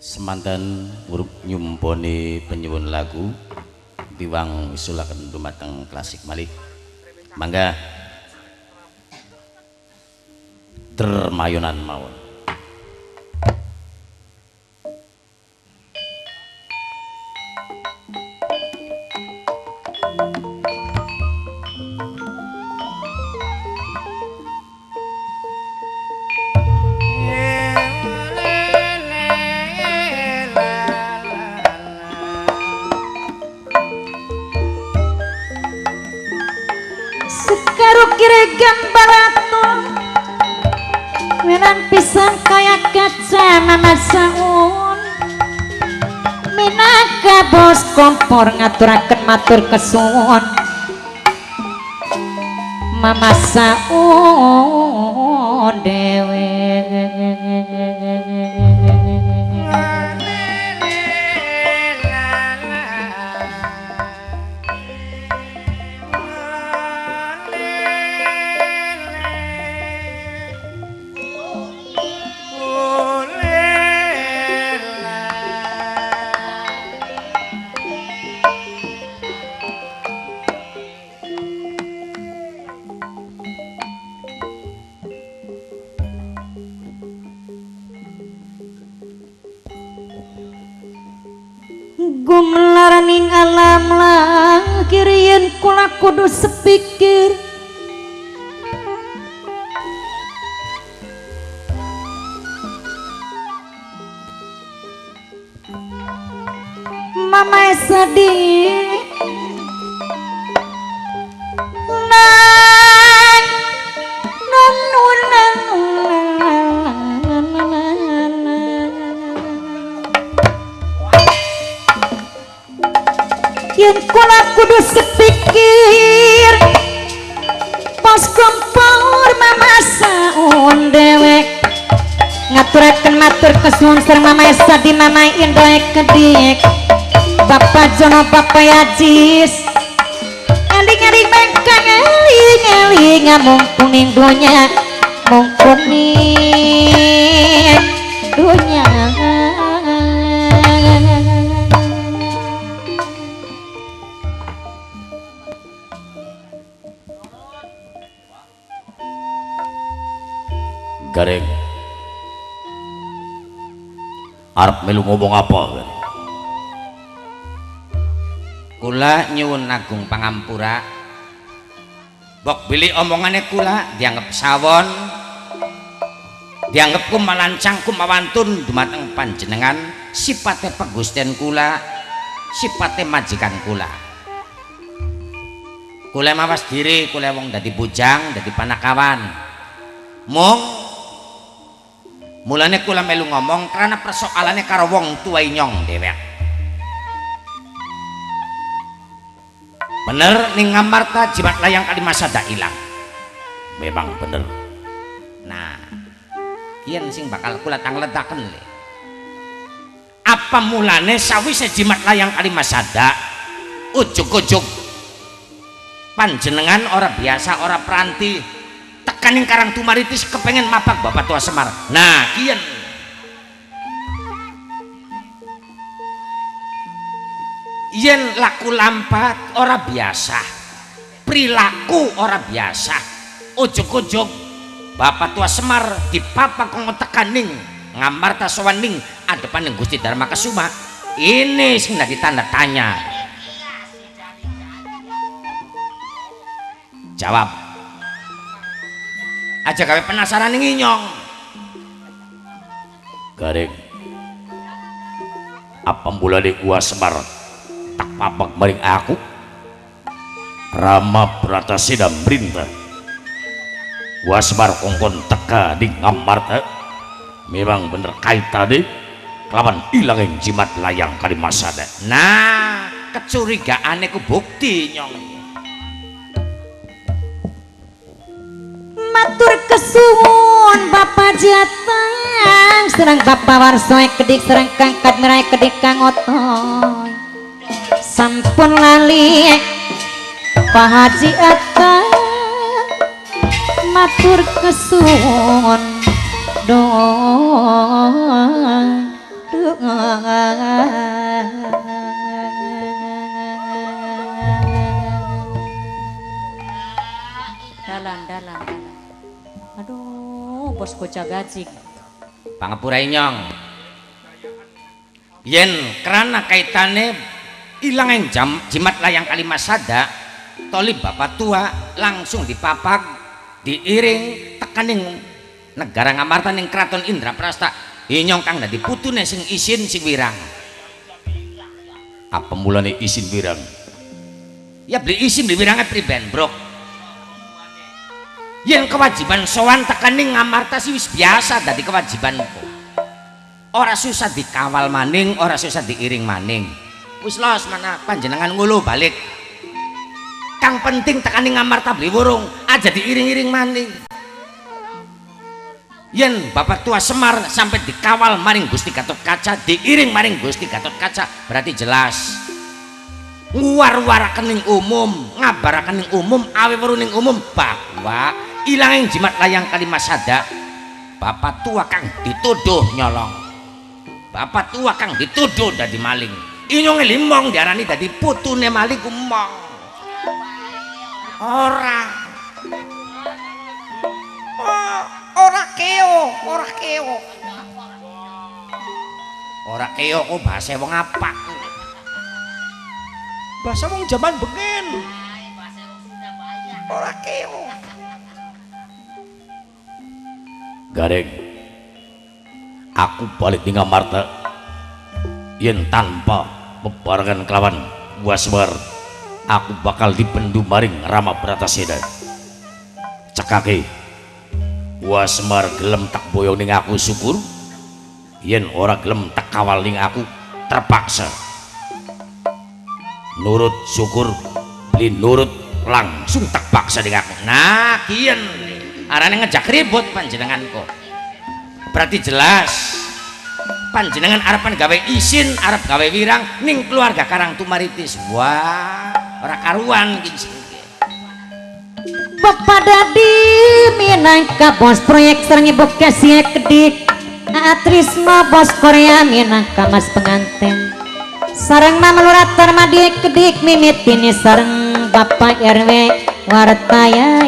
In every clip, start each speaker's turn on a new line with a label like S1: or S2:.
S1: semanten huruf nyumponi penyuwun lagu diwang wisulaken dumateng klasik malik. Mangga. Dermayonan mawon
S2: kompor ngaturaken matur kesuwun. Mama saun dewe Yen kula kudu sepikir. Pas kompor mama saun dewek Ngaturaken matur kesuwun sareng mama Esa di mama Indoe kedik Bapak Jono Bapak Yajis. Eling-eling bengkang eling-eling mumpung donya mumpung
S1: melu ngomong apa Gareng?
S3: kula nyuwun agung pangampura. Bok bilih omongane kula dianggap sawon. Dianggap kumalancang kumawantun dumateng panjenengan sipate pegusten kula sipate majikan kula. Kula mawas diri kula wong dadi bujang dadi panakawan. Mung mulane kula melu ngomong karena persoalannya karo wong tua nyong dewek bener ning ngamarta jimat layang kali masa dak ilang.
S1: Memang bener.
S3: Nah kian sing bakal kula tangletaken le. Apa mulane sawise jimat layang kali masada ujuk-ujuk. Panjenengan ora biasa ora peranti tekaning karang tumaritis kepengen mapak bapak tua semar. Nah kian. Yen laku lampat ora biasa. Perilaku ora biasa. Ujuk-ujuk bapak tua semar dipapa kong tekaning ngamarta sowaning adepan Gusti Dharma Kesuma. Ini sing dadi tanda tanya. Jawab aja gawe penasaran ning inyong
S1: gareng apa mulane gua semar tak papak maring aku? Rama Pratasida merintah gua semar kongkon teka di ngamarta memang bener kait tadi. Kelawan ilang yang jimat layang kali masada
S3: nah kecurigaane ku bukti nyong
S2: matur kesuwun Bapak Jatang serang Bapak Warsoe kedik serang Kang Kadmerai kedik Kang Otoy. Sampun lali Pak Haji Atta matur kesuwun. Doa aduh bos kocak gaji.
S3: Pangapura inyong yen kerana kaitane ilang jam jimat layang kalimasada toli bapak tua langsung dipapak diiring tekaning negara ngamarta ning keraton Indra Prasta. Inyong kang dadi putune sing isin sing wirang.
S1: Apa mulane isin wirang?
S3: Ya beli isin beli wirangnya priben brok yang kewajiban sowan tekaning ngamarta sih wis biasa dadi kewajibanku. Ora susah dikawal maning ora susah diiring maning. Wis los mana? Panjenengan ngulu balik. Kang penting tekaning ngamarta beli burung aja diiring-iring maning. Yen bapak tua Semar sampai dikawal maring Gusti Gatot Kaca diiring maring Gusti Gatot Kaca berarti jelas. Nguwar-war kening umum ngabar kening umum awe weruning umum bahwa ilangin jimat layang kalimasada bapak tua kang dituduh nyolong. Bapak tua kang dituduh dadi maling. Inyong limong diarani dadi putune maling umong ora. Oh, ora keo ora keo. Ora keo kok bahasa wong apa bahasa wong zaman bengen ora keo
S1: Gareng. Aku balik di Ngamarta yen tanpa bebarengan kelawan Wasbar aku bakal dipendu maring Rama Brataseda. Cekake Wasmar gelem tak boyong ning aku syukur. Yen ora gelem tak kawal ning aku terpaksa. Nurut syukur beli nurut langsung tak paksa ning aku.
S3: Nah kian arane ngejak ribut panjenenganku. Berarti jelas panjenengan arepan gawe isin arep gawe wirang ning keluarga Karang Tumaritis wah ora karuan iki
S2: Bapak Dadi minangka bos proyek sareng ibu kasih kedik Atrisma bos Korea minangka mas pengantin. Sareng mama lurator madi kedik mimit ini sareng Bapak RW wartaya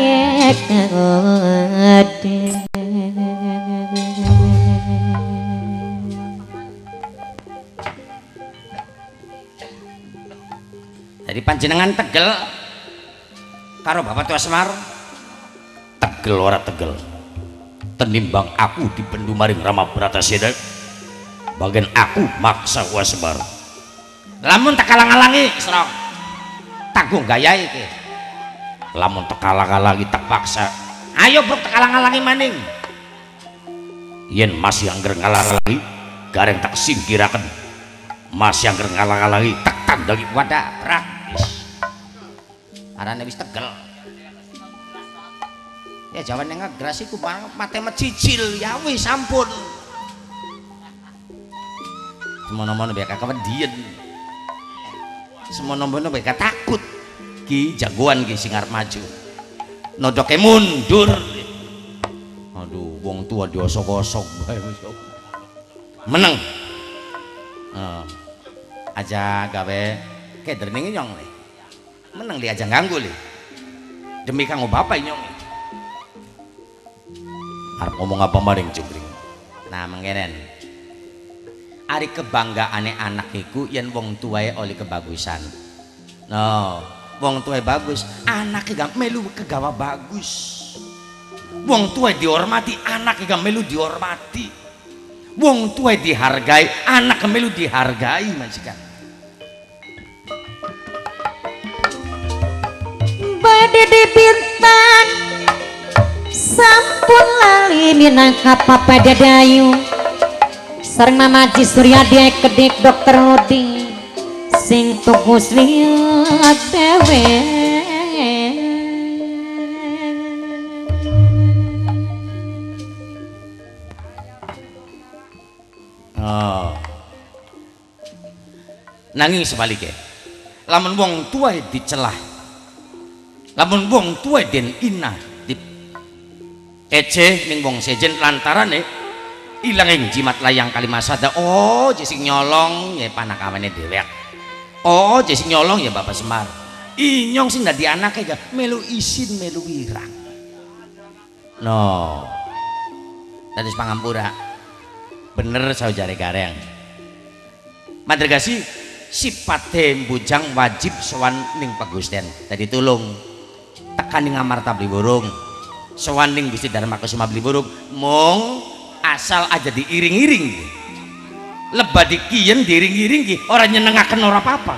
S3: jadi panjenengan tegel karo Bapak Tua Semar?
S1: Tegel ora tegel. Tenimbang aku dipendu maring Rama Brataseda bagian aku maksa Wasbar
S3: lamun tak kalang-alangi serong tanggung gaya iki
S1: lamun tekalang-alangi tak paksa.
S3: Ayo bro tak kalang-alangi maning.
S1: Yen masih angger ngalang-alangi gareng tak singkiraken masih angger ngalang-alangi tak tandangi
S3: wadah praktis arane wis tegel. Ya jawan yang ngegras iku mate mecicil. Ya wis sampun semono-mono biar kewendian semono-mono biar takut ki jagoan ki sing arep maju. Nodoke mundur. Aduh wong tua diosok-osok bae meneng. Oh. aja gawe catering nyong le. Meneng li aja ganggu li demi kanggo bapak nyong
S1: arep ngomong apa maring jungkring?
S3: Nah mengenen ari kebanggaane anak iku yen wong tuae oleh kebagusan. No wong tuae bagus anaknya gak melu kegawa bagus. Wong tuae dihormati anaknya gak melu dihormati. Wong tuae dihargai anak melu dihargai majikan.
S2: Bade di bintang sampun lali minangka papa dadayu. Sareng mamaji Suryadi kedik dokter Ludi sing tukus liat dewe.
S3: Oh. sebaliknya lamun wong tua dicelah lamun wong tua den inah di ece ning wong sejen lantarane ilanging jimat layang kalimasada. Oh jising nyolong ya panakawane dewek oh jising nyolong ya bapak semar. Inyong sing dadi anaknya melu isin melu wirang no. Tadi pangampura bener saujare gareng. Madragasi sipate bujang wajib sowan ning pagusten tadi tulung. Tekan ning amarta beli burung. Sowan ning Gusti Dharma Kusuma beli burung. Mong asal aja diiring-iring lebah dikiyen diiring-iring ki ora nyenengaken ora apa-apa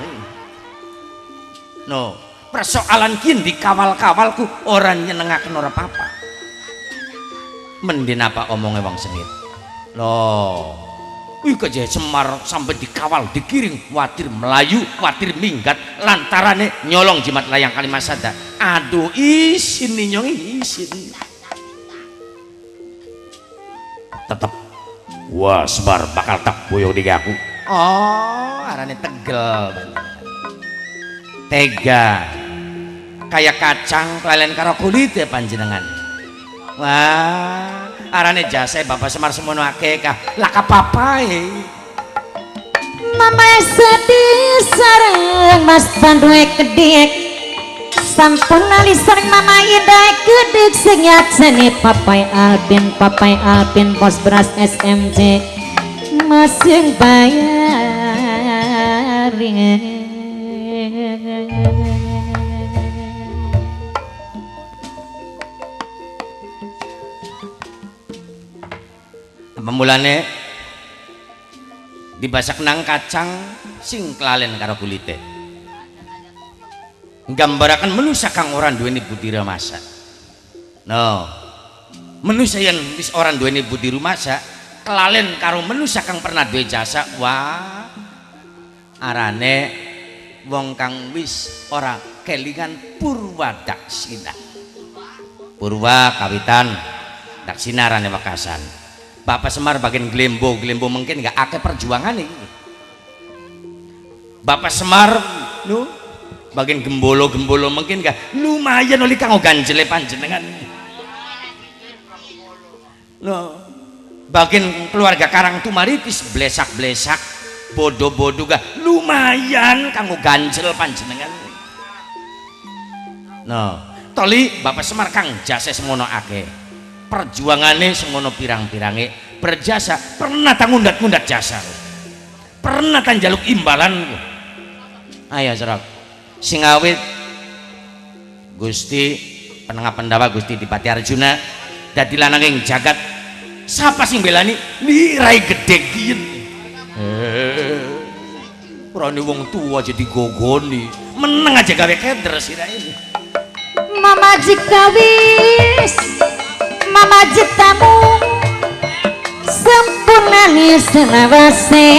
S3: no persoalan kian dikawal-kawalku orang nyenengaken ora apa-apa mendin apa omongnya wong senit loh Wih keje Semar sampai dikawal, dikiring, watir Melayu, watir minggat, lantarane nyolong jimat layang kalimasada. Aduh, isin nih nyong isin.
S1: tetep wah Semar bakal tak boyong di aku
S3: Oh, arane tegel. Tega. Kayak kacang kelalen karo kulit ya panjenengan. Wah, arane jasa Bapak Semar semono akeh kah. Lah kapapae.
S2: Mama sedih sareng Mas Bandue kedek Sampun ali sareng Mama Ida kedek senyat seni Papai Albin Papai Albin Bos beras SMJ Masih bayar
S3: Apa mulane? Dibasak nang kacang sing kelalen karo kulite. Gambaraken manusia kang orang duweni budi masak. No. Manusia yang wis orang duweni budi masak kelalen karo manusia kang pernah duwe jasa. Wah. Arane wong kang wis ora kelingan purwa daksina. Purwa kawitan daksina arane wekasan. Bapak Semar bagian gelembo, gelembo mungkin nggak akeh perjuangan ini. Bapak Semar, lu bagian gembolo, gembolo mungkin nggak lumayan oleh kanggo ganjele panjenengan. Lo, bagian keluarga Karang Tumaritis blesak blesak, bodoh bodoh gak. Lumayan kanggo ganjel panjenengan. No, toli Bapak Semar kang jasa semono akeh perjuangannya semono pirang-pirange. Berjasa pernah tangundat-ngundat jasa. Pernah tan jaluk imbalan. Ayo serak singawit Gusti penengah pendawa Gusti Dipati Arjuna dadi lananging jagat. Siapa sing belani lirai gede gien Rani wong tua jadi gogoni. Meneng aja gawe keder sih ini.
S2: Mama jika wis. Mama jetamu sempurna nih senawase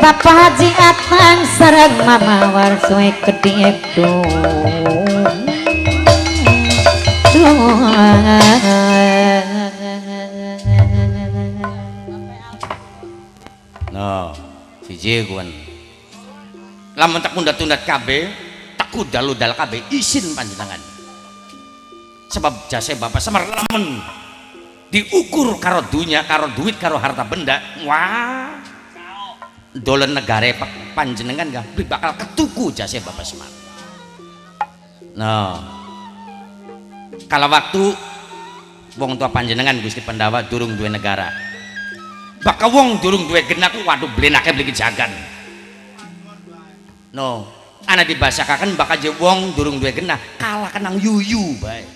S2: Bapak Haji Atang sarang Mama Warsoe kedek
S3: No, siji kuwi. Lamun tak tundat-tundat kabeh, tak kudal-udal kabeh isin panjenengan. Sebab jasa Bapak Semar lamun diukur karo dunya, karo duit, karo harta benda, wah. Dolen negara panjenengan gak bakal ketuku jasa Bapak Semar. No. Kalau waktu wong tua panjenengan Gusti Pendawa durung duwe negara. Bakal wong durung duwe genah waduh blenake beli jagan. No, anak dibasakakan bakal je wong durung duwe genah kalah kenang yuyu bae.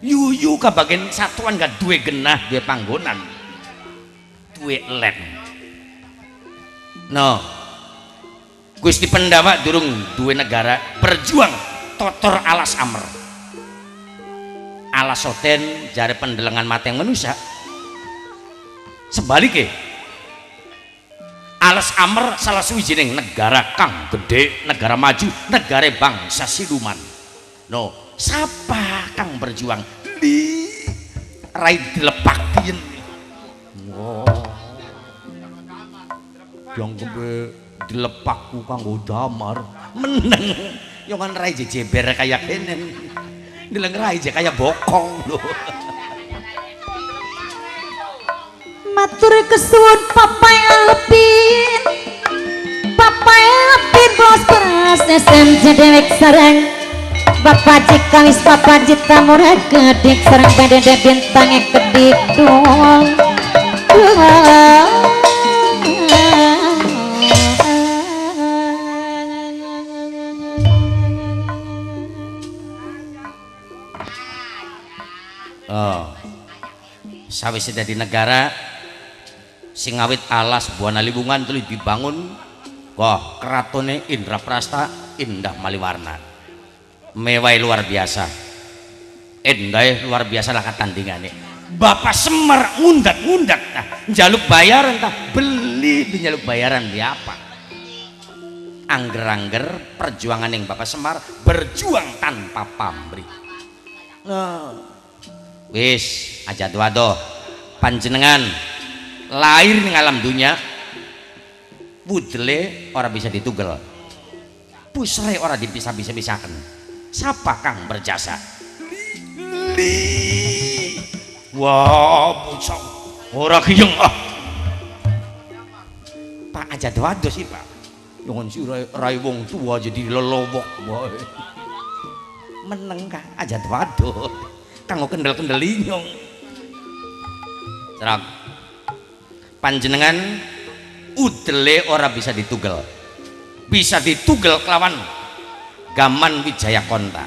S3: Yuyu ka bagian satuan gak duwe genah duwe panggonan. Duwe lem. No. Gusti Pendawa durung duwe negara berjuang totor alas amer. Alas soten jari pendelengan mata yang manusia. Sebaliknya alas amer salah suwijining negara kang gede negara maju negara bangsa siluman. No siapa kang berjuang? Di rai dilepak yang kebe dilepakku kanggo damar. Meneng. Yang kan rai jejeber kayak kenen dileng rai je kayak bokong loh
S2: matur kesuwun papai alpin. Papai alpin bos beras SMJ dewek sarang Bapak jika wis bapak jita murah kedik sarang bedede bintangnya kedik dong
S3: Oh. Sawise di negara sing awit alas buana libungan tuli dibangun. Wah keratone Indra Prasta indah maliwarna. Mewah luar biasa. Indah luar biasa lah katandingannya Bapak Semar ngundat-ngundat. Nah, jaluk bayaran entah beli di jaluk bayaran di apa? Angger-angger perjuangan yang Bapak Semar berjuang tanpa pamrih. Nah wis aja wado panjenengan lahir ning alam dunia budle ora bisa ditugel. Pusre ora dipisah-bisa bisakan siapa kang berjasa? Li. Wah bocah. Ora kiyeng ah. Pak aja wado sih Pak. Jangan si rai, rai wong tua jadi lelobok boy. Meneng kah aja wado kanggo kendel-kendel linyong Serak panjenengan udele ora bisa ditugel. Bisa ditugel kelawan gaman Wijaya Konta.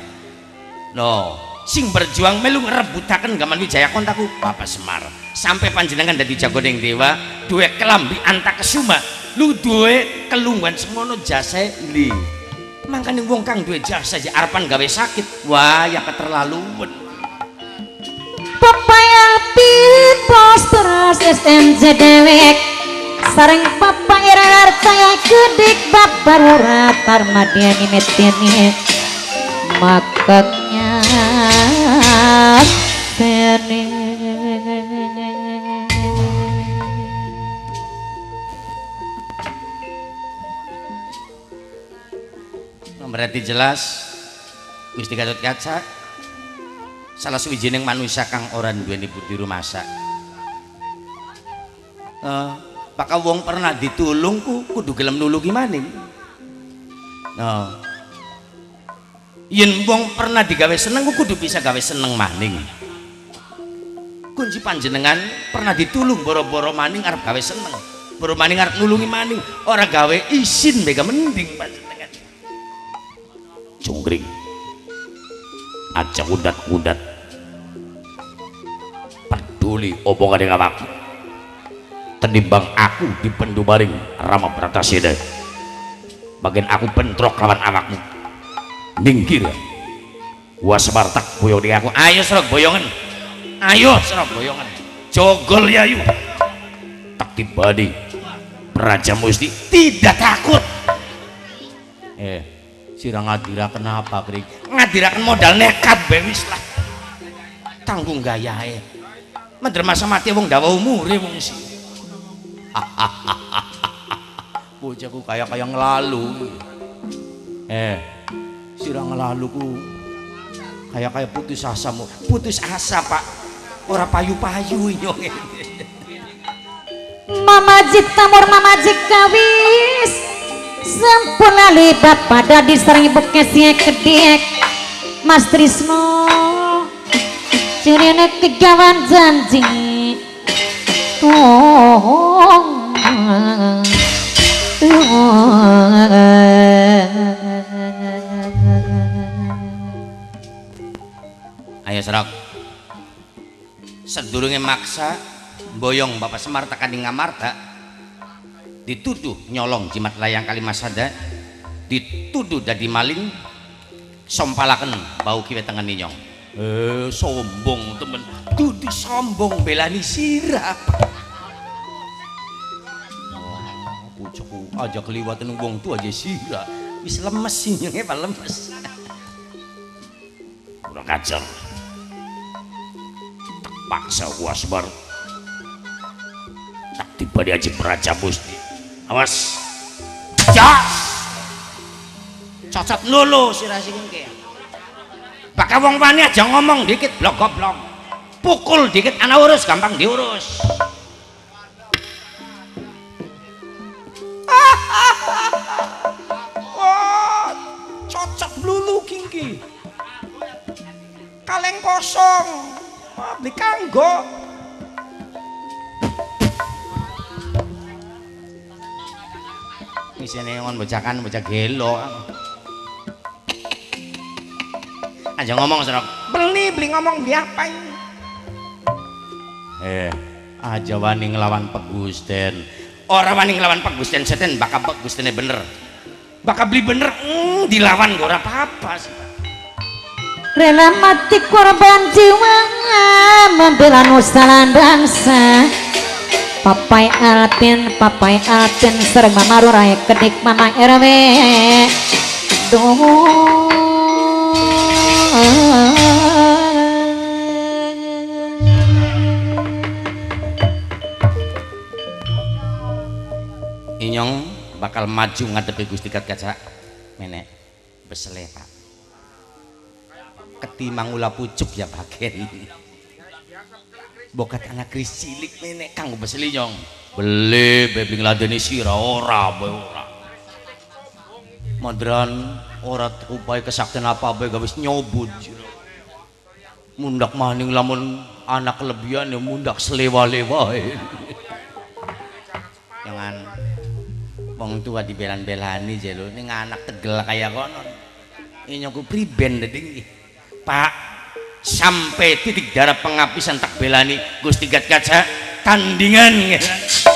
S3: No sing berjuang melu ngerebutaken gaman Wijaya Kontaku Bapak Semar. Sampai panjenengan dadi jagodeng dewa duwe kelambi antakesuma lu duwe kelungguan semono jasa li makanya wong kang duwe jasa aja arepan gawe sakit. Wah ya keterlaluan
S2: papai alpin bos beras SMJ dewek. Sarang papai rarta ya kedik babar ura parmadiani metini makanya seni
S3: berarti jelas Gusti Gatot Kaca salah suwijining manusia kang ora duweni budi rumasak. Uh, Pak wong pernah ditulung ku kudu gelem nulungi maning uh, yen wong pernah digawe seneng ku kudu bisa gawe seneng maning. Kunci panjenengan pernah ditulung boro-boro maning arep gawe seneng. Boro maning arep nulungi maning. Ora gawe isin mega mending panjenengan.
S1: Cungkring aja udat-udat peduli omongan yang awakmu tenimbang aku di pendubaring Rama Bratasida bagian aku bentrok lawan awakmu. Minggir. Wasmartak boyong di aku.
S3: Ayo serok boyongan. Ayo serok boyongan. Jogol yayu
S1: tak tibadi Raja Musti.
S3: Tidak takut.
S1: Eh sirang ngadira kenapa krik?
S3: Ngadirakan modal nekat bewis lah. Tanggung gaya eh Mandar masa mati wong dawa umure wong si
S1: bocahku kayak kayak ngelalu. Eh sirang ngelalu ku kayak kayak putus asa mu
S3: putus asa pak. Ora payu-payu nyong
S2: Mama Jita mur Mama Sempurna libat pada diserang ibu kesnya kedek Mas Trisno Cirine kegawan janji. Oh,
S3: ayo serok. Sedurunge maksa boyong Bapak Semar tekan di Ngamarta dituduh nyolong jimat layang kalimasada dituduh dadi maling sompalaken bau kiwe tengen ninyong eh sombong temen. Dudi sombong belani sirap. Wah pucukku aja keliwatan wong tu aja sirap. Wis lemes sinyongnya pak lemes.
S1: Kurang ajar. Paksa wasbar tak tiba di aji Raja Musti Awas.
S3: jas cocot lulu si rasi ki. Pakai wong wani aja ngomong dikit blok goblok. Pukul dikit ana urus gampang diurus. Cocok lulu kingki. Kaleng kosong. Dikanggo. Isine ngon bocakan bocah gelo. Aja ngomong serok. Beli beli ngomong beli apa ini? Eh, aja wani ngelawan Pak Gusten. Orang wani ngelawan Pak Gusten seten bakal Pak Gustennya bener. Bakal beli bener, mm, dilawan gak ora apa-apa sih.
S2: rela mati korban jiwa membela nusa lan bangsa papai alpin papai alpin sereng mama rurai kedik mama RW
S3: Inyong bakal maju ngadepi Gusti Kaca. Menek besele, Pak. Ketimang ula pucuk ya bagen. Bokat anak kris cilik menek kanggo beseli nyong. Beli bebi ngladeni sira ora bae ora. Modran ora upaya kesaktian apa bae gawis nyobut. Mundak maning lamun anak kelebihan ya mundak selewa-lewa. Jangan wong tua dibelan-belani je lho ning anak tegel kaya kono ini nyoku priben dadi Pak sampai titik darah pengapisan tak belani Gusti Gat Kaca tandingan. stop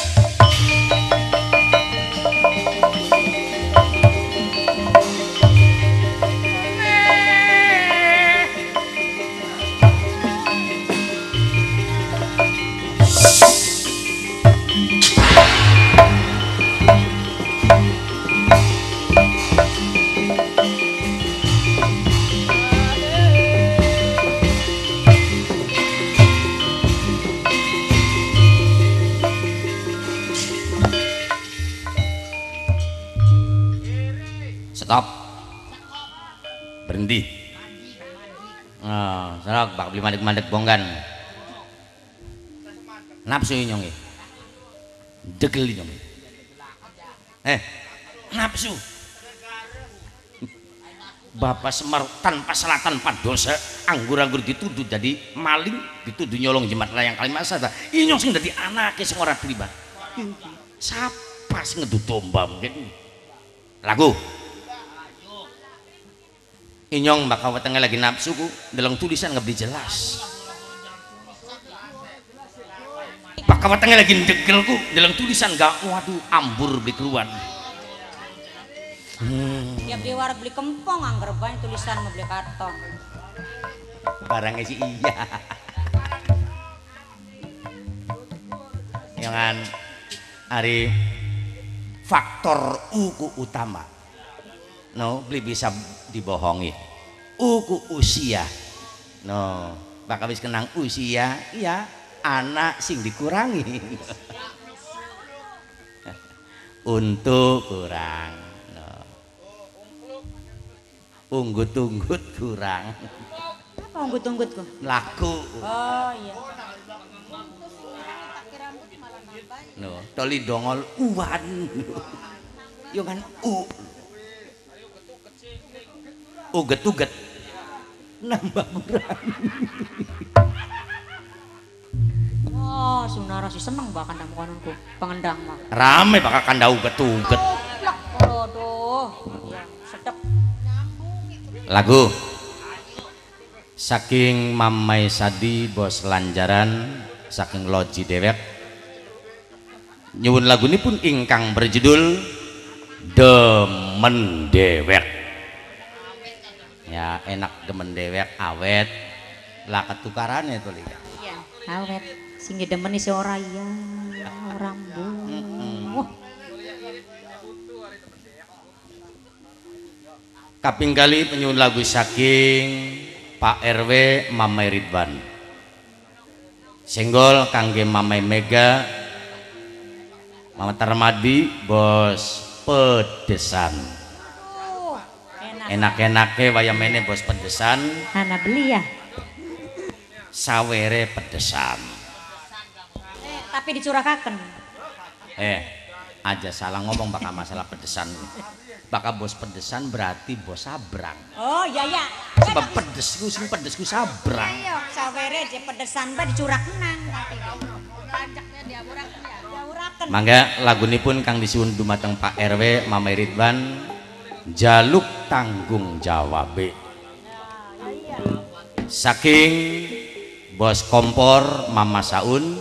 S3: serok bak beli mandek-mandek bonggan. Nafsu ini nyong degel ini nyong eh nafsu Bapak Semar tanpa salah tanpa dosa anggur-anggur dituduh jadi maling dituduh nyolong jemat layang kalimasa ini nyong sing jadi anaknya sing ora terlibat. Siapa sing ngedut domba mungkin? Lagu inyong bakal wetenge lagi nafsu ku dalam tulisan nggak jelas. Bakal wetenge lagi degel ku dalam tulisan gak waduh ambur beli keluar.
S4: Tiap di warung beli kempong anggar banyak tulisan mau beli karton.
S3: barangnya sih iya. Jangan hari faktor uku utama. No beli bisa dibohongi. Uku usia. No bakal wis kenang usia. Iya anak sing dikurangi. Untuk kurang no. unggut-unggut kurang.
S4: Apa unggut-unggut kok?
S3: laku.
S4: Oh iya.
S3: no toli dongol uwan. Yo kan u uget-uget nambah kurang
S4: Oh, sunara sih seneng bahkan dalam kononku. Pengendang mah.
S3: rame bakal kanda uget-uget
S4: aduh. Sedep.
S3: lagu saking mamai sadi bos lanjaran saking loji dewek nyuwun lagu ini pun ingkang berjudul demen dewek ya enak demen dewek awet. Lah ketukarannya tuh liga
S4: Iya, awet. Sing demen isi ora iya, orang bu.
S3: Kaping kali penyuwun lagu saking Pak RW Mamai Ridwan. Senggol kangge Mamai Mega. Mama Tarmadi bos pedesan
S4: enak.
S3: enak-enake wayamene bos pedesan
S4: Hana beli ya.
S3: sawere pedesan
S4: Eh, tapi dicurahkaken.
S3: eh aja salah ngomong bakal masalah pedesan bakal bos pedesan berarti bos sabrang
S2: Oh iya iya.
S3: sebab pedesku sing pedesku sabrang
S2: Ayo sawere je pedesan ba dicurak nang. Lanjaknya diaburaken ya. Diaburaken.
S3: mangga lagu ini pun kang disuun dumateng Pak RW Mama Ridwan jaluk tanggung jawab saking bos kompor Mama Saun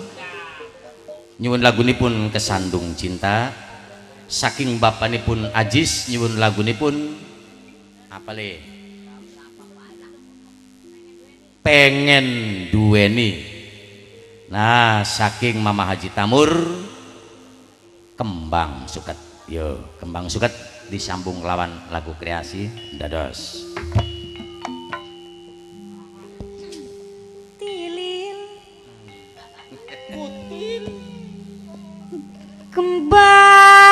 S3: nyuwun pun kesandung cinta. Saking bapak ini pun Ajis nyuwun pun apa le? Pengen duweni. Nah saking Mama Haji Tamur kembang suket. Yo kembang suket disambung lawan lagu kreasi dados.
S2: Kembang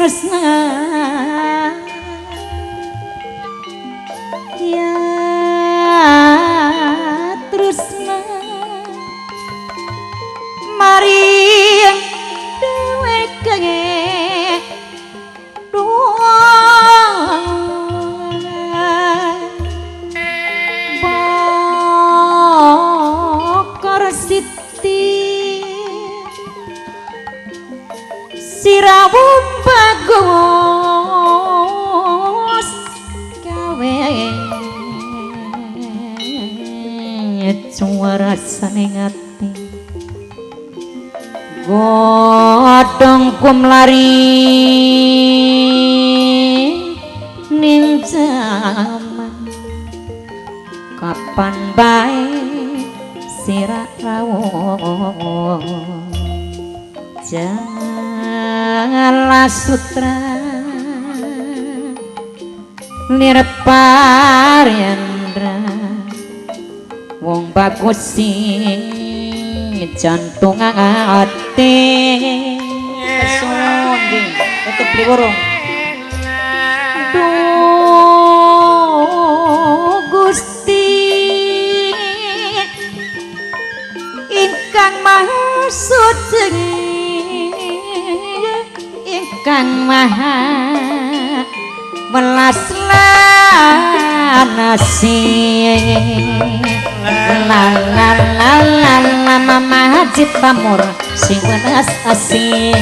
S2: tresna kumlari ning jaman kapan bae sira rawuh jala sutra. Nirparyandra wong bagus sing jantung ati haji pamur sing welas asih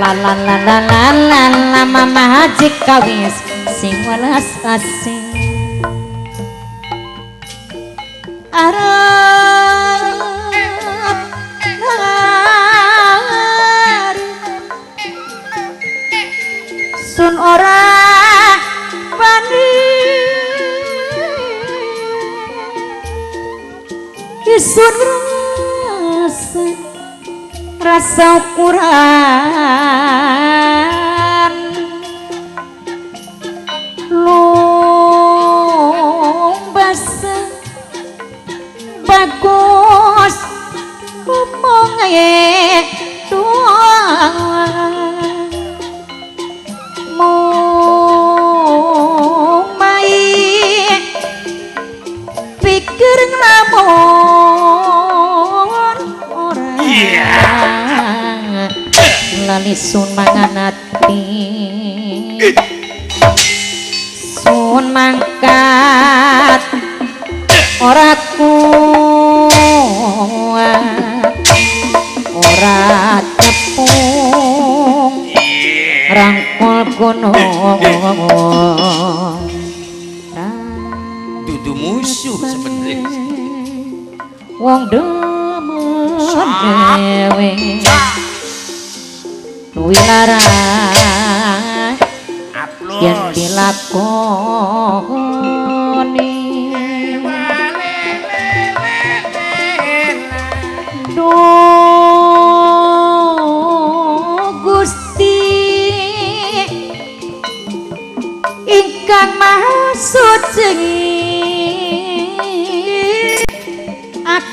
S2: la la la la la la la mama haji kawis sing welas asih sun ora coração curar.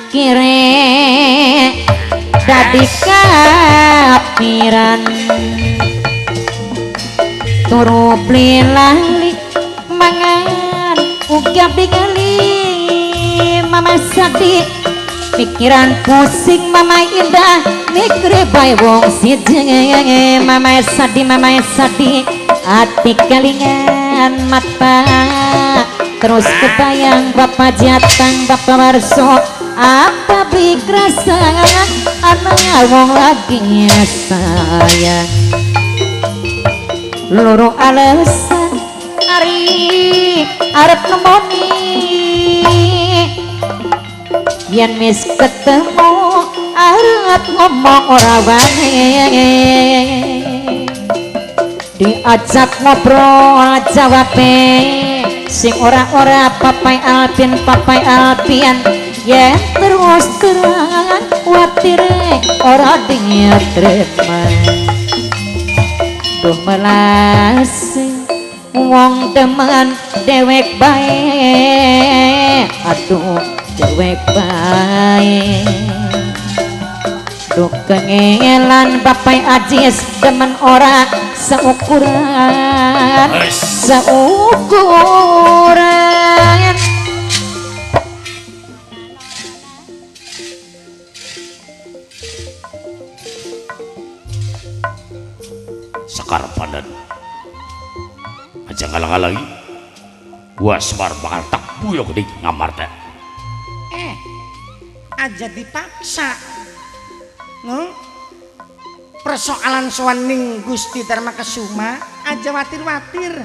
S2: Akhirnya dadi kapiran turu lali mangan uga bingali mama sadi pikiran pusing mama indah mikir bae wong siji mama sadi mama sadi hati kalingan mata. Terus kebayang bapak jatang bapak warso apa bikrasa anak wong lagi sayang loro alasan ari arep nemoni. Yen wis ketemu arep ngomong ora wani diajak ngobrol jawabe sing ora-ora papai alpin papai alpian yen terus terang kuatir ora dingin treatment duh melas wong demen dewek bae aduh dewek bae duh kengelan bapai ajis demen ora seukuran seukuran
S1: gua semar bakal tak buyok di ngamar teh
S3: eh aja dipaksa. No? persoalan soaning Gusti Dharma Kesuma aja watir-watir.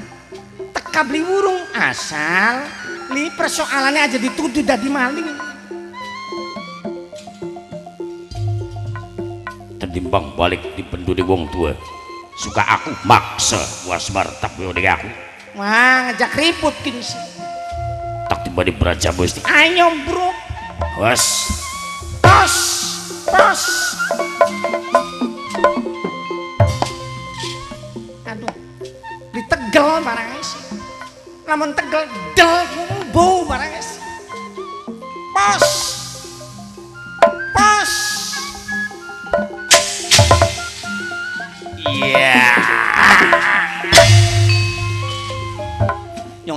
S3: Teka beli wurung asal li persoalannya aja dituduh dari maling.
S1: Terdimbang balik di pendudi wong tua. Suka aku maksa gua semar tak buyok di aku
S3: wah ngajak ribut kini sih.
S1: Tak tiba di beraja bos.
S3: Ayo bro.
S1: Was
S3: pos pos aduh ditegel barangnya sih. Namun tegel del bau barangnya sih. Pos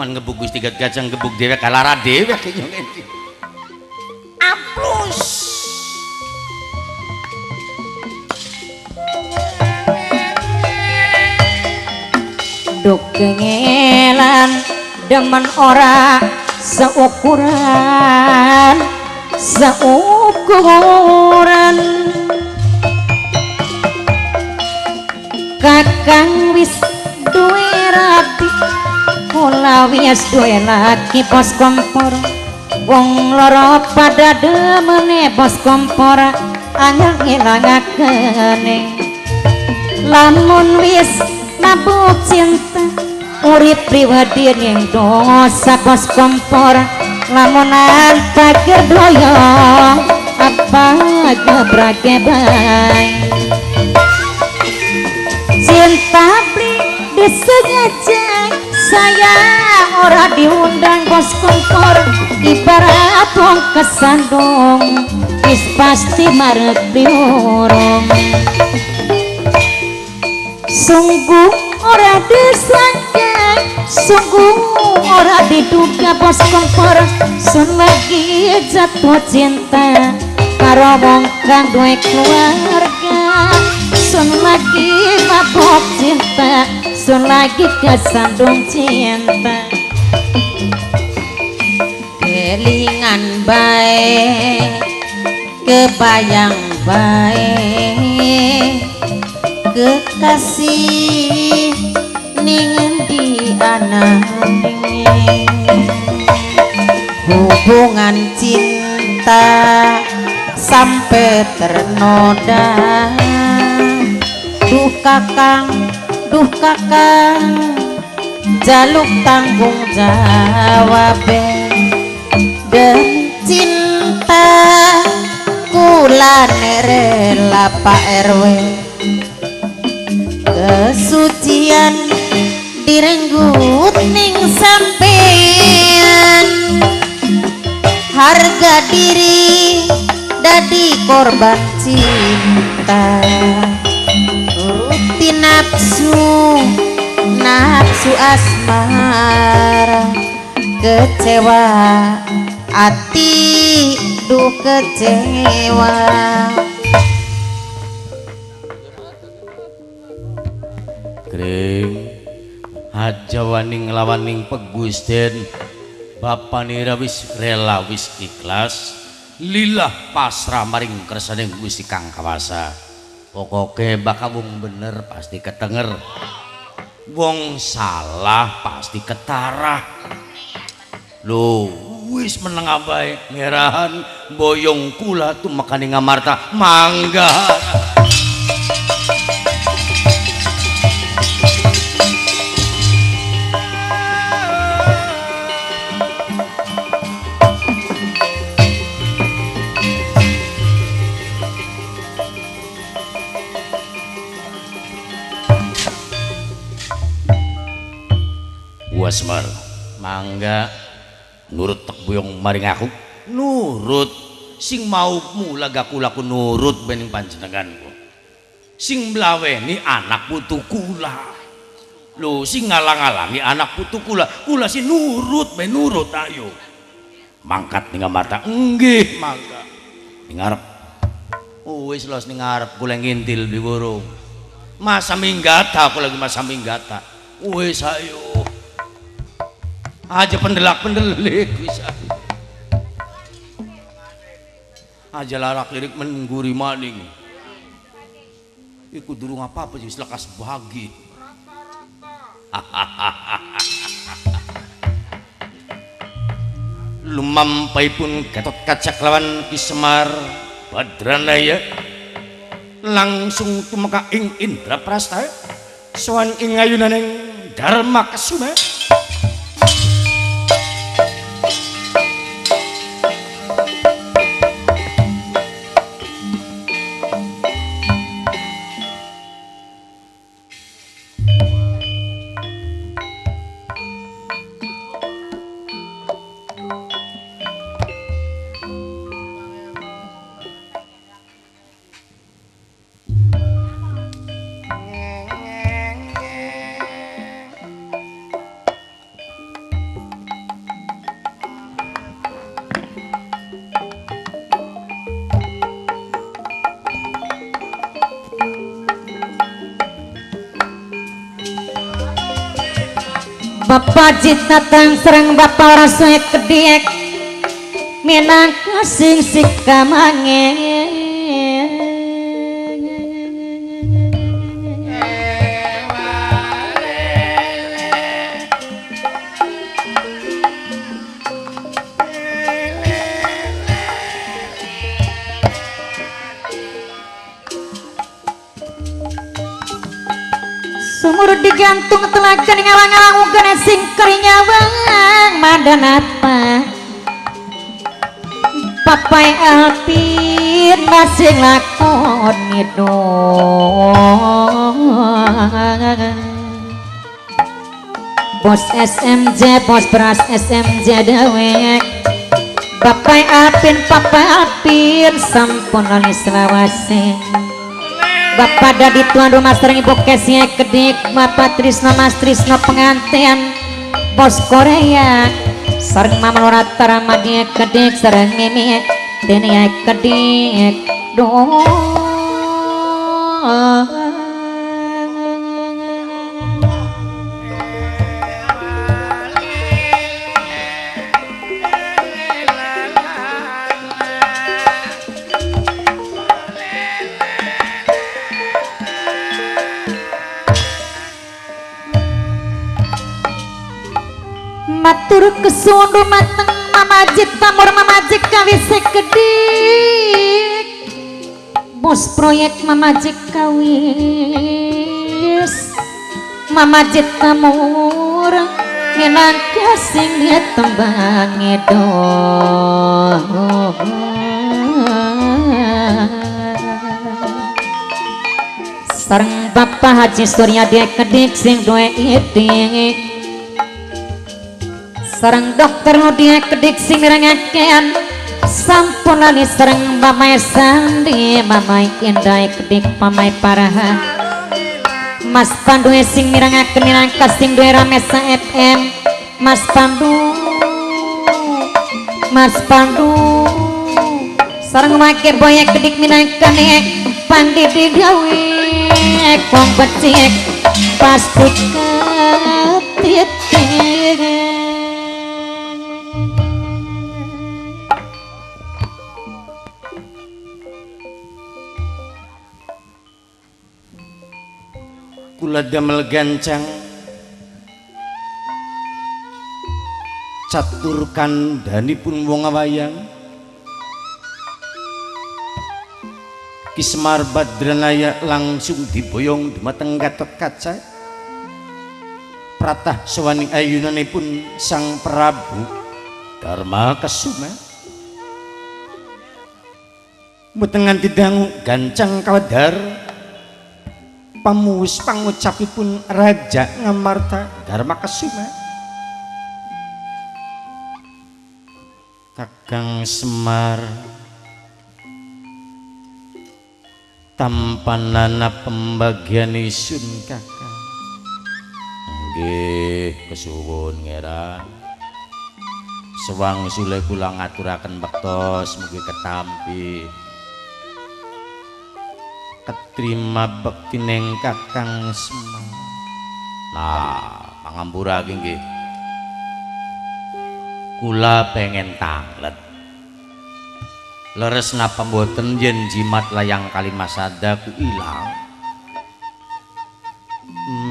S1: Jangan ngebuk gusti gajah ngebuk dewek kalara dewek kayaknya.
S3: Aplus
S2: Duk kengelan demen ora seukuran seukuran. Kakang wis duwe rapi kula wis duwe laki pos kompor. Wong loro pada demene pos kompor. Angel ngilangakene lamun wis mabuk cinta urip pribadi yang dosa pos kompor. Lamunan takir doyong apa gebrake baik cinta beli disengaja saya ora diundang bos kompor ibarat wong kesandung wis pasti marek diurung. Sungguh ora disangka sungguh ora diduga bos kompor lagi jatuh cinta karo wong kang duwe keluarga. Sun lagi mabok cinta sun lagi kesandung cinta. Kelingan baik kebayang baik. Kekasih ningen di anak hubungan cinta sampai ternoda. Duh kakang duh kakang jaluk tanggung jawab dan cinta kula rela Pak RW kesucian direnggut ning sampean. Harga diri dadi korban cinta nafsu nafsu asmara kecewa hati duh kecewa.
S3: Kring Haja waning lawaning pegusten Bapak nira wis rela wis ikhlas Lillah pasrah maring kersaning Gusti Kang Kawasa Pokoknya bakal wong bener pasti ketenger. Wong salah pasti ketarah. Loh wis meneng abai ngerahan boyong kula tuh makani ngamarta mangga Wasmar. Mangga. Nurut tek buyong maring aku. Nurut. Sing mau mula gaku laku nurut bening panjenenganku. Sing mlaweni anak putu kula lho sing ngalang-alangi anak putu kula kula sing nurut ben nurut ayo. Mangkat ning mata. Nggih mangga. Ning ngarep. Oh wis los ning ngarep kula ngintil di burung masa minggata aku lagi masa minggata. Wis ayo aja pendelak pendelik bisa. Aja larak lirik mengguri maning. Iku durung apa apa sih lekas bagi. Lumampai pun gatot kaca lawan kisemar badranaya langsung tumeka ing indra prasta soan ing ayunaning dharma kesuma
S2: Majid datang serang Bapak rasanya kediek Minang kasing si kamange Sumur digantung telaga ning awang-awang ugane sing nyawang. Madan apa? Papai alpin masih lakon itu Bos SMJ, bos beras SMJ dewek. Papai alpin, papai alpin sampun oli selawase Bapak dadi tuan rumah sering ibu kesnya kedik Bapak Trisno Mas Trisno pengantin Bos Korea. Sering mama lorat tarama dia kedik Sering mimi Tini kedik. Doh kesundu mateng mamajit tamur mamajik kawis kedik. Bos proyek mamajik kawis. Mamajit tamur ngenang kasing dia tembang sareng Bapak Haji Surya dia kedik sing duwe iding sareng dokter dia kedik sing mirengakean sampun lali sareng mamai sandi mamai indah kedik mamai paraha. Mas Pandu sing mirengaken minangka sing duwe Ramesa FM Mas Pandu Mas Pandu. Sareng make boya kedik minangka nek pandi digawe kong becik pasti ketitik
S3: kula damel gancang catur kandhanipun wong wayang Ki Semar Badranaya langsung diboyong dumateng Gatot Kaca. Pratah sewani ayunanipun Sang Prabu Dharma Kesuma. Mboten nganti gancang kawadar pamuwis pangucapipun Raja Ngamarta Dharma Kesuma Kakang Semar. Tampanana pembagian isun kakang. Nggih kesuwun ngeran sewang sule kula ngaturaken bektos mugi ketampi ketrima bekti neng kakang semang nah pangampura nggih kula pengen tanglet. Leres napa mboten yen jimat layang kalimasada ku ilang.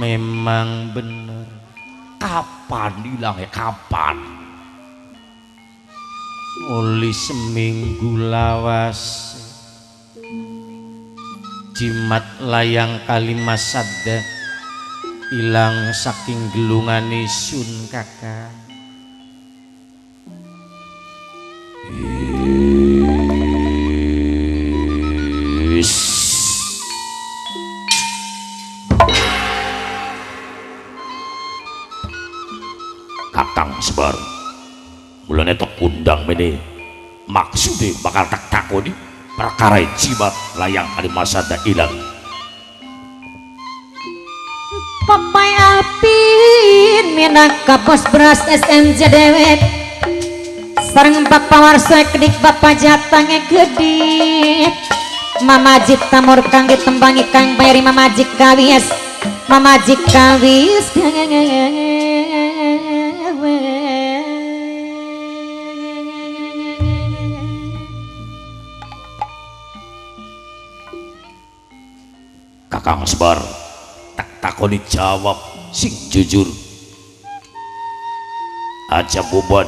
S3: Memang bener. Kapan ilang ya? Kapan? Oli seminggu lawas jimat layang kalimasada ilang saking gelungane sun kakak
S1: kakang sebar. Mulane tok undang mene. Maksudnya bakal tak takoni perkara jimat layang kalimasada ilang
S2: Papai Alpin minangka bos beras SMJ dewek sareng Bapak Warso kedik Bapak Jatange gedik Mamajik tamur kang ditembangi kang bayari mamajik kawis. Mamajik kawis
S1: kakang sebar tak takoni jawab sing jujur. Aja bobot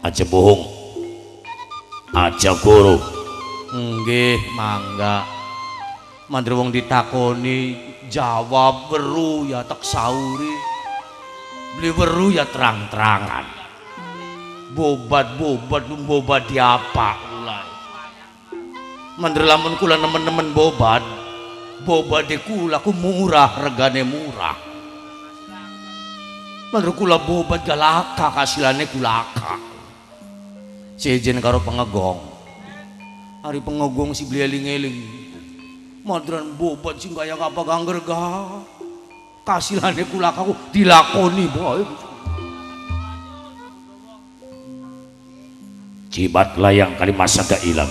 S1: aja bohong aja guru
S3: nggih mangga. Mandre wong ditakoni jawab weru ya tak sauri. Beli weru ya terang-terangan. Bobat bobat bobat diapa ulai mandre lamun kula nemen-nemen bobat bobat di kula ku murah regane murah. Mandre kula bobat galaka kasilane kulaka sejen karo pengegong. Hari pengogong si beli eling-eling madran bobat sing kaya apa gangger ga? Kasilane kulakaku dilakoni boy.
S1: Jimat layang kalimasada ilang.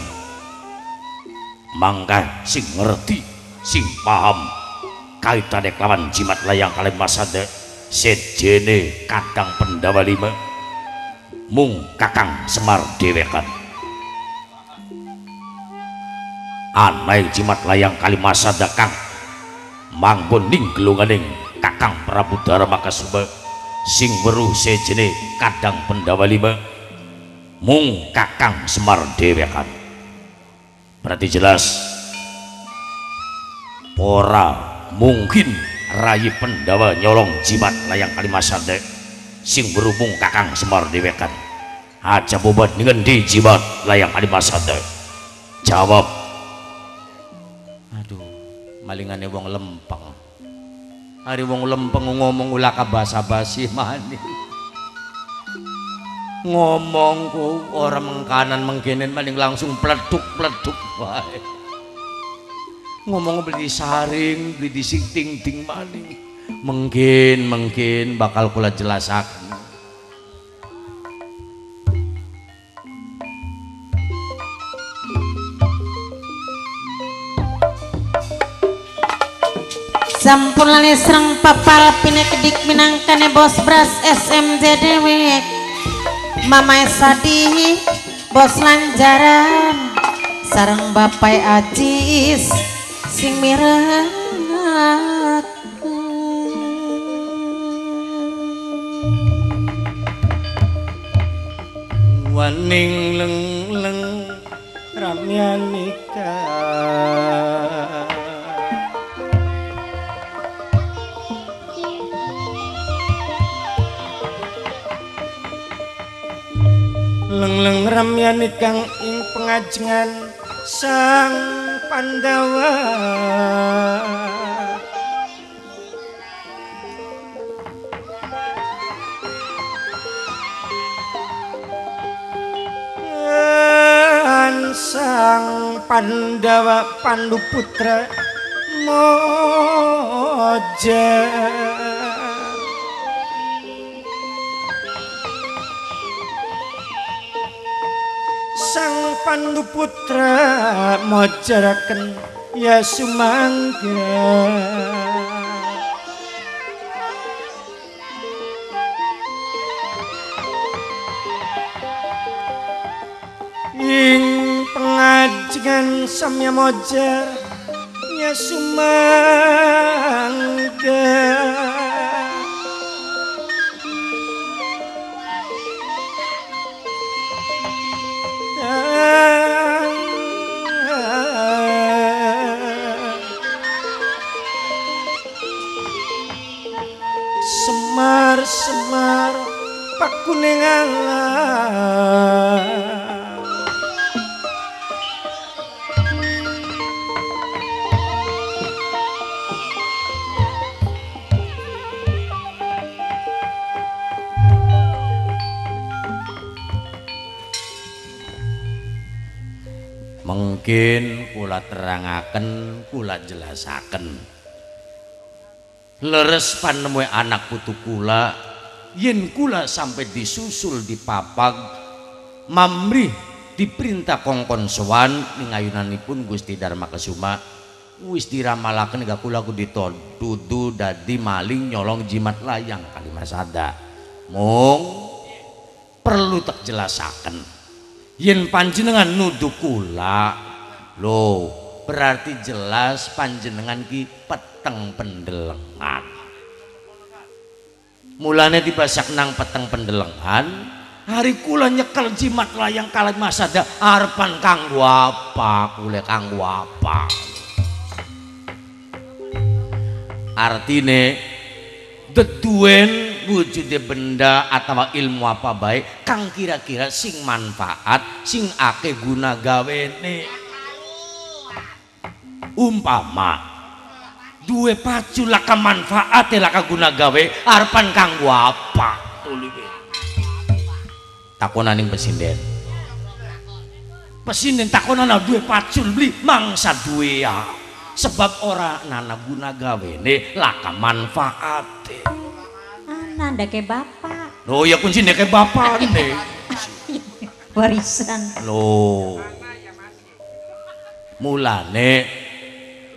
S1: Mangka sing ngerti sing paham kaitane kelawan jimat layang kalimasada sejene kadang pendawa lima mung kakang semar dewekan. Anai jimat layang kalimasada kang. Manggon ning gelunganing kakang Prabu Dharma Kasuma sing weruh sejene kadang pendawa lima mung kakang semar dewekan. Berarti jelas ora mungkin rayi pendawa nyolong jimat layang kalimasada sing berhubung kakang semar dewekan. Aja bobat dengan di jimat layang kalimasada jawab.
S3: Malingane wong lempeng. Hari wong lempeng ngomong ulah ka basa-basi maning ngomongku orang mengkanan mengkenen maning langsung pleduk-pleduk wae ngomong beli saring beli dising ting maning. Mungkin mungkin bakal kula jelasaken.
S2: Sampun lali serang papal pine kedik minangkane bos bras SMJ dewek Mama Sadi bos lanjaran. Sarang bapai Ajis sing mireng
S3: waning leng leng ramyanika leng leng ramyani kang ing pengajengan sang Pandawa. An sang Pandawa Pandu Putra Moja Sang Pandu Putra mojaraken ya sumangga ing pengajian samya mojar ya sumangga Semar semar pakuning alam mungkin kula terangaken kula jelasaken leres panemue anak putu kula. Yen kula sampai disusul di papag mamrih diperintah kongkon sowan ning ayunanipun Gusti Dharma Kesuma. Wis diramalaken gak kula ku dituduh dadi maling nyolong jimat layang kalimasada mung perlu tak jelasaken. Yen panjenengan nuduh kula lo berarti jelas panjenengan ki peteng pendelengan. Mulane dibasak nang peteng pendelengan hari kula nyekel jimat layang kalah masada arepan kang apa kule kang apa artine deduen wujude benda atau ilmu apa baik kang kira-kira sing manfaat sing ake guna gawene umpama duwe pacu laka manfaat laka guna gawe arepan kang apa takonan ing pesinden pesinden takonan duwe pacul beli mangsa duwe ya sebab ora nana guna gawene laka manfaate
S4: Nanda ke bapak
S3: Loh ya kunci kayak bapak nih.
S4: warisan.
S3: Loh. Mulane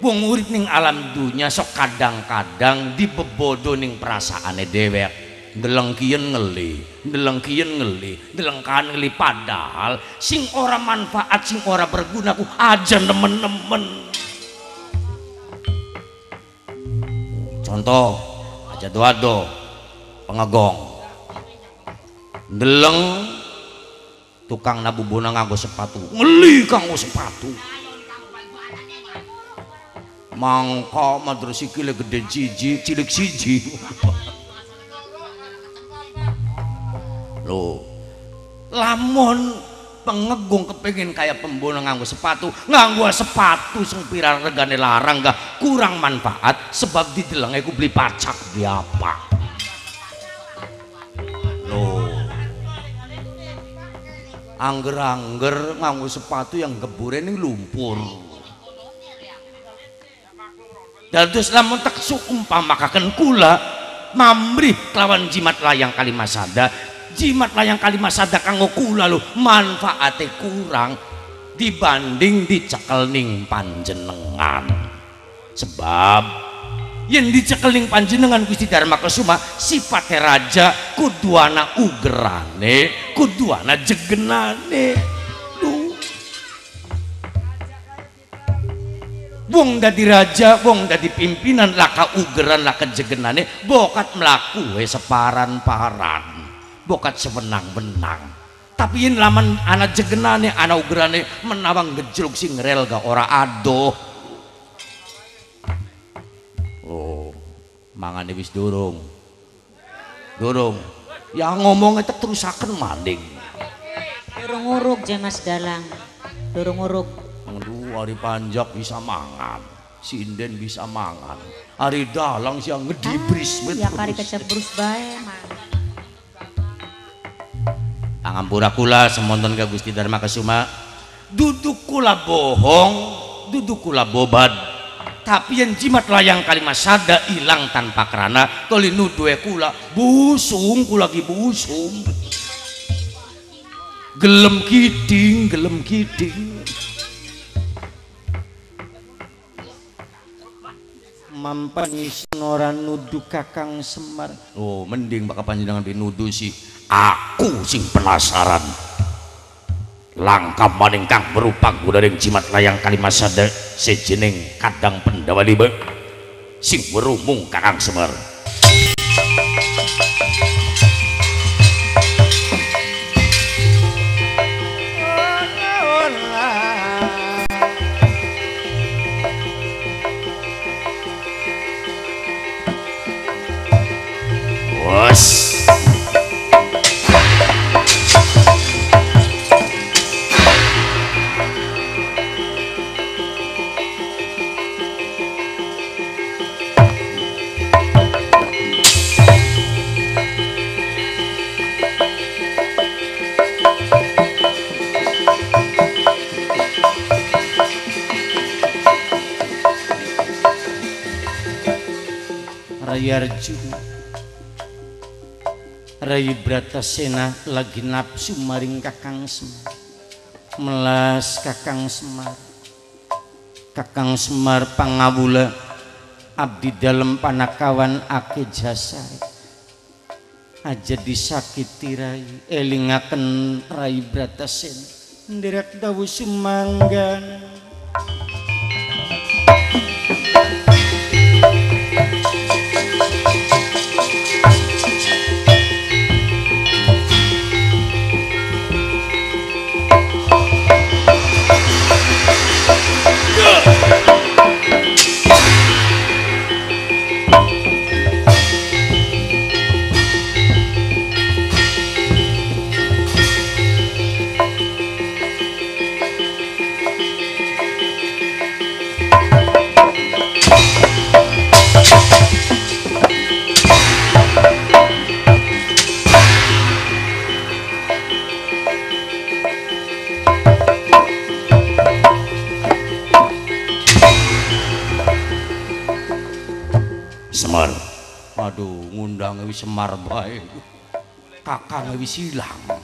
S3: wong urip ning alam dunya sok kadang-kadang dibebodo ning perasaane dhewek. Ndelengkien ngeli, ndelengkien ngeli, ndelengkan ngeli padahal sing ora manfaat, sing ora berguna ku aja nemen-nemen. Contoh aja doado pengegong ndeleng tukang nabubuna nganggo sepatu ngeli kanggo sepatu mangka madro sikile gede jiji cilik siji. Lo lamun pengegung kepengin kayak pembono nganggo sepatu nganggo sepatu sing pira regane larang gak kurang manfaat sebab dideleng aku beli pacak di apa? Loh angger-angger nganggo sepatu yang gebure ning lumpur Dados lamun tak suumpamakaken kula mamrih kelawan jimat layang kalimasada. Jimat layang kalimasada kanggo kula lho manfaate kurang dibanding dicekel ning panjenengan. Sebab yang dicekel ning panjenengan Gusti Dharma Kesuma sifate raja kudu ana ugerane kudu ana jegenane wong dadi raja wong dadi pimpinan laka ugeran laka jegenane bokat melaku we separan-paran. Bokat semenang-menang tapi yen laman anak jegenane anak ugerane menawang gejluk sing rel ga ora adoh. Oh mangane wis durung. Durung. Ya ngomong itu terusaken maning.
S4: Durung uruk je Mas Dalang. Durung uruk.
S3: Hari panjak bisa mangan. Sinden bisa mangan. Hari dalang siang ngedibris
S4: Ya kari kecebrus bae.
S3: Pangampura kula semonton ka Gusti Dharma Kesuma. Duduk kula bohong, duduk kula bobad. Tapi yang jimat layang kalimat sada hilang tanpa kerana toli nudue kula busung kula lagi busung gelem kiding gelem kiding mampani ora nudu kakang semar. Oh mending bakal panjenengan pinudu sih. Aku sing penasaran. Langkah maning berupa gudaring jimat layang kalimasada sejeneng kadang pendawa libe sing berumung kakang semar Rai Bratasena lagi nafsu maring Kakang Semar. Melas Kakang Semar. Kakang Semar pangabula abdi dalam panakawan ake jasa aja disakiti Rai elingaken Rai Bratasena nderek dawu sumanggan Wis ilang.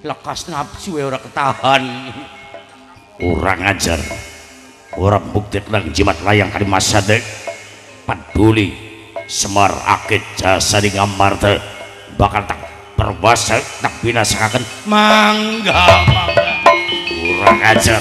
S3: Lekas nafsu ora ketahan. Kurang ajar. Ora bukti nang jimat layang kali masade. Peduli Semar akid jasa di ngamarta bakal tak perwasa tak binasakaken mangga mangga kurang ajar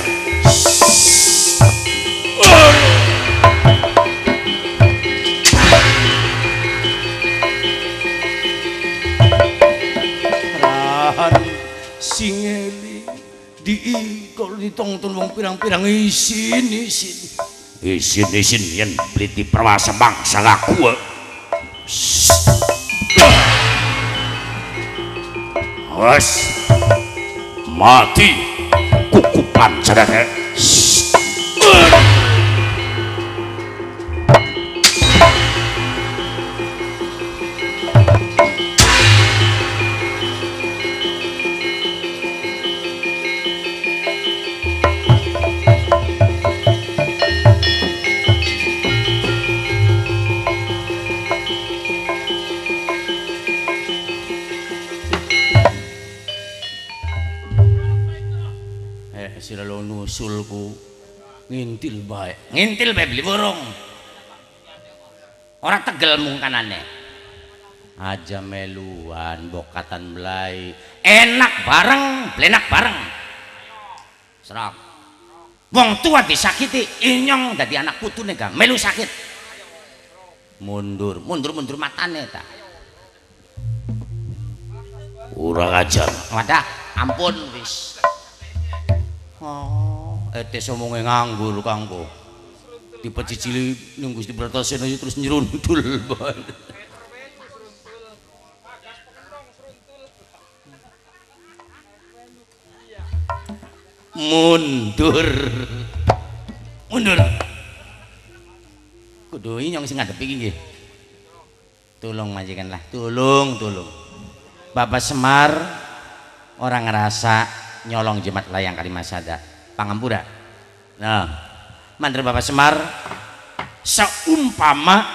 S3: i kok ditonton wong pirang-pirang? Isin isin isin isin yen beli di perwasa bangsa wes.
S1: Mati. Kukupan
S3: cerah ngintil bae beli burung. Ora tegel mungkanane aja meluan bokatan belai. Enak bareng blenak bareng. Serak wong tua disakiti inyong dadi anak putune ga melu sakit. Mundur mundur mundur matane ta.
S1: Kurang ajar.
S3: Wadah ampun wis. Oh etes omonge nganggur kanggo dipecicili ning Gusti Bratasena terus nyerundul bae mundur. Mundur. Kudu nyong sing ngadepi nggih. Tolong majikan lah. Tolong tolong Bapak Semar orang ngerasa nyolong jemat layang kalimasada. Pangampura. Nah mandir Bapak Semar seumpama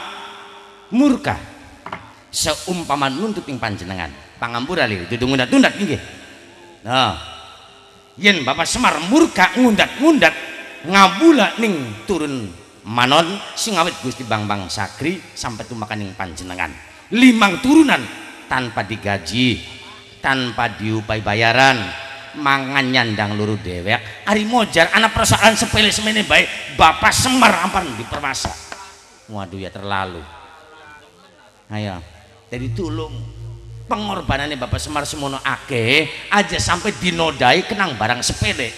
S3: murka seumpama nuntut ing panjenengan. Pangampura lho dudu ngundat-ngundat nggih. Nah yen Bapak Semar murka ngundat-ngundat ngabula ning turun manon sing awit Gusti Bambang Sakri sampai tumakan ning panjenengan. Limang turunan tanpa digaji tanpa diupai bayaran mangan nyandang luru dewek ari mojar anak persoalan sepele semene baik Bapak Semar ampun dipermasa waduh ya terlalu. Ayo jadi tulung. Pengorbanannya Bapak Semar semono akeh aja sampai dinodai kenang barang sepele.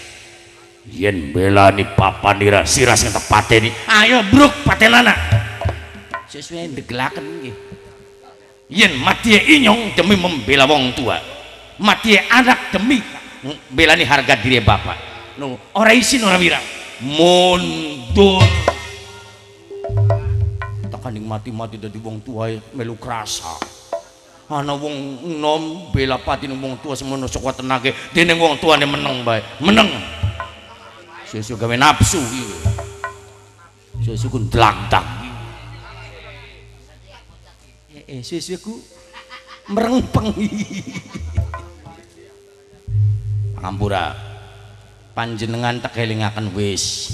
S1: Yen belani papanira sira sing tepateni
S3: ayo bruk patenana sesuai degelaken nggih yen mati inyong demi membela wong tua. Mati anak demi belani harga diri bapak. No ora isin ora wirang mundur. Takaning mati-mati dadi wong tua melu krasa ana wong nom bela pati wong tua semono saka tenaga dening wong tuane meneng bae. Meneng. Sesu gawe nafsu iki sesu kun dlangdang eh sesu ku merengpeng Ngampura panjenengan tak kelingaken wis.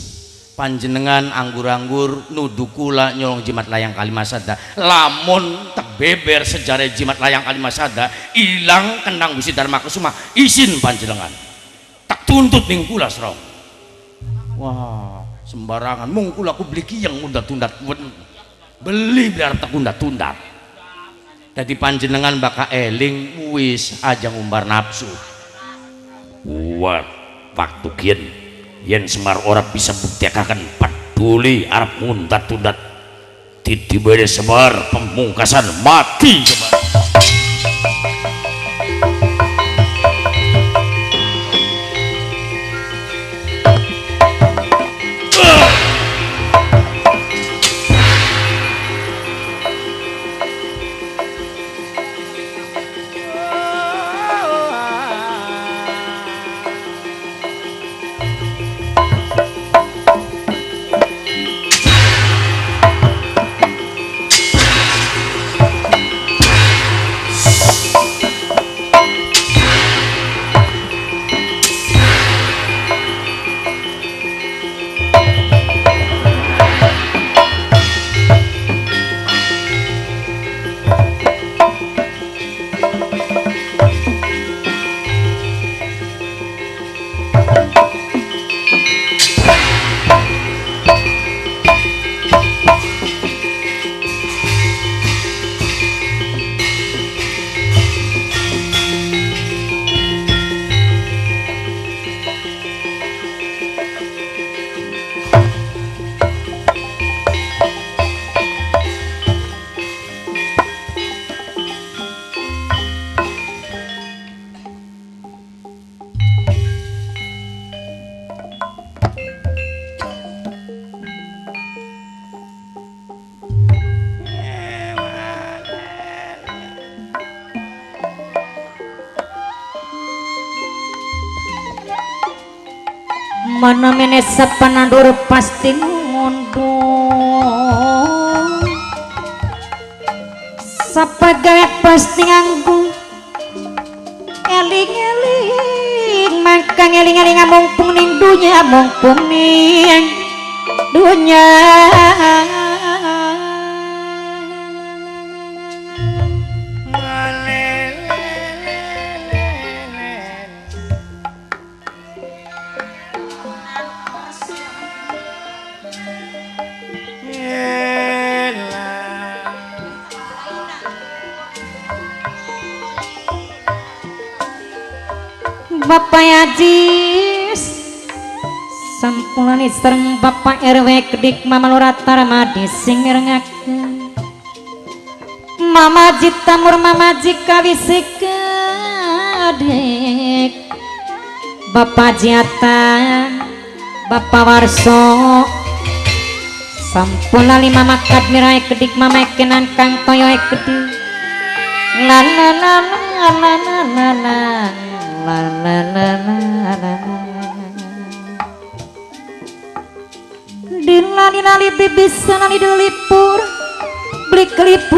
S3: Panjenengan anggur-anggur nudu kula nyolong jimat layang kalimasada. Lamun tebeber sejarah jimat layang kalimasada ilang kenang Gusti Dharma Kusuma izin panjenengan. Tak tuntut ning kula sro. Wah sembarangan. Mung kula ku beli kiyang undat-undat beli biar tak undat-undat. Jadi panjenengan baka eling wis aja ngumbar nafsu
S1: buat waktu kian. Yen semar ora bisa buktiakan peduli arep ngundat-undat titibene semar pemungkasan mati semar
S2: sapanandur pasti ngundung sapagawe pasti nganggung eling-eling mangkang eling-eling mumpung ning dunya mumpung ning dunya Bapak Yadis sampulan sereng Bapak RW kedik Mama Lura Tarmadi singir ngake. Mama Jita jitamur Mama jika Wisik Adik Bapak Jata, Bapak Warso sampulan lali mama Kadmira mirai kedik mama Ekenan kang toyo kedik la la la la la Dilali lali bibis nali dilipur beli kelipur.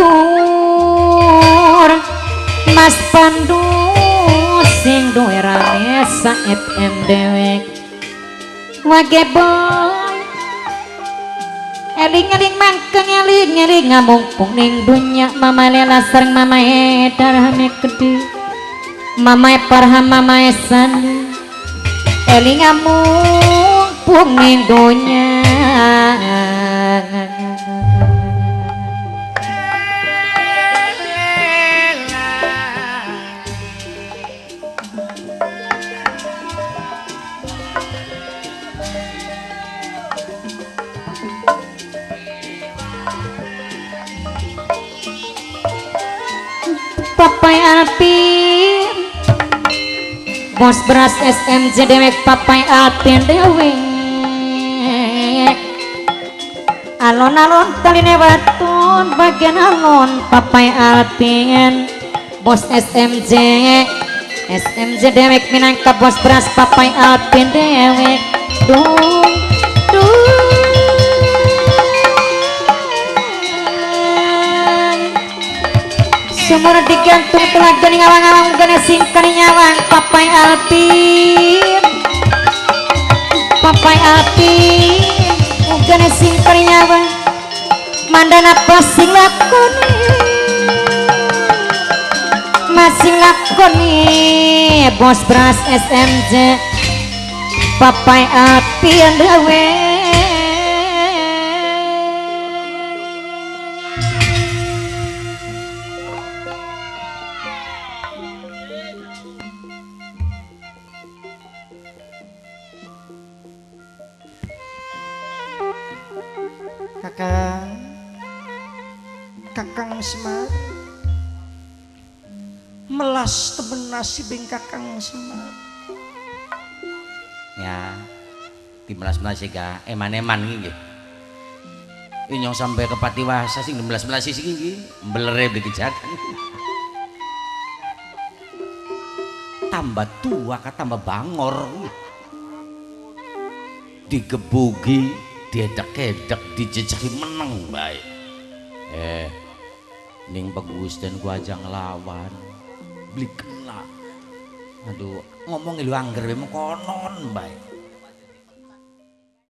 S2: Mas Pandu sing duwe rame saet dewek. Wage boy Eling-eling mangkeng eling-eling ngamumpung ning dunya. Mama lela mama edar hame gede mamae parham mamae san. Elingamu punging dunya Papai Alpi bos beras SMJ dewek papai alpin dewek alon-alon taline watun bagian alon papai alpin bos SMJ SMJ dewek minangka bos beras papai alpin dewek dung sumur digantung telaga ning awang-awang gane singkan nyawang papai alpin papai alpin gane singkan nyawang mandana pasing lakoni? Masing lakoni bos beras SMJ papai alpin dewe
S3: samping kakang semar
S1: ya dimelas-melas sih kak. Eman-eman gini, ini yang sampai ke Patiwasa sih dimelas-melas sih gini belere dikejakan tambah tua kata, tambah bangor digebugi diedek-edek dijejahi menang baik eh ning bagus dan gua lawan, beli. blik. Aduh, ngomongi lu anggar, memang konon, bae.